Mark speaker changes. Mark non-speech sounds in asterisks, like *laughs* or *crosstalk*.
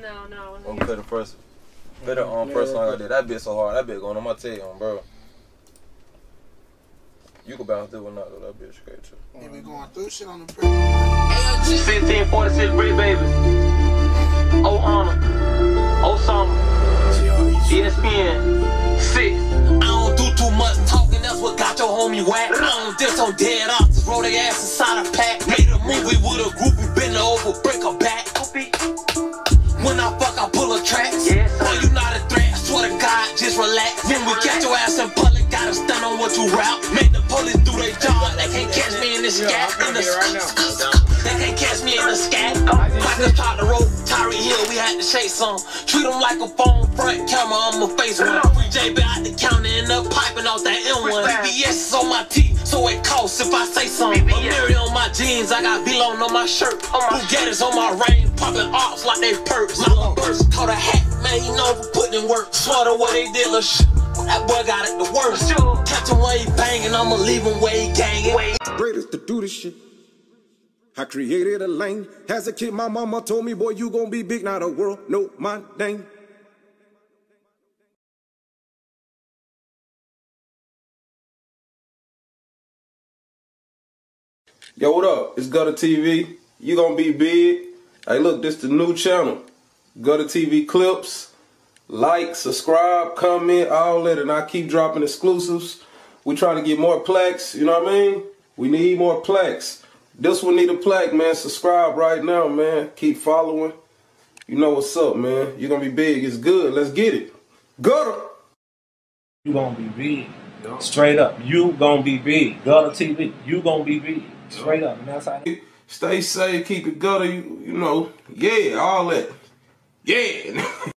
Speaker 1: No, no.
Speaker 2: I'm play the first. Play the um, first song I did. That bit so hard. That bit going on my tail, on, bro. You can bounce through or not, though. That bitch straight too.
Speaker 3: Yeah, we going through shit on the
Speaker 4: 1546 Brick Baby. Oh Honor. Oh Summer. ESPN. Six. I don't do too much talking, that's what got your homie whack. I don't diss on dead ops, roll their ass inside a pack. Made a movie pull a. Boy, you not a threat, I swear to God, just relax. When we catch your ass in public, gotta stand on what you route. Make the police do their job, they can't catch me in this gap. In the they can't catch me in the scat. Crackers tried to roll Tyreek Hill, we had to chase some. Treat them like a phone front camera on my face one. Free JB out the counter and up piping off that M1. VVS is on my teeth, so it costs if I say something. Amiri on my jeans, I got V-Lone on my shirt. Bugattis on my rain, popping off like they. My burst a hat, man, you know for putting in work. Swear to what they did, little shit. That boy got it the worst. Catch him where he banging, I'ma leave him where he ganging.
Speaker 5: Greatest to do this shit. I created a lane. As a kid, my mama told me, boy, you gon' be big. Now the world know my name.
Speaker 6: Yo, what up? It's Gutta TV. You gonna be big. Hey, look, this the new channel. Gutta TV clips. Like, subscribe, comment, all that, and I keep dropping exclusives. We trying to get more plaques, you know what I mean? We need more plaques. This one need a plaque, man. Subscribe right now, man. Keep following. You know what's up, man. You're gonna be big. It's good. Let's get it. Gutter!
Speaker 7: You gonna be big. Straight up. You gonna be big. Gutta TV. You gonna be big. Straight up. And that's how
Speaker 6: Stay safe, keep it gutter, you, you know. Yeah, all that. Yeah. *laughs*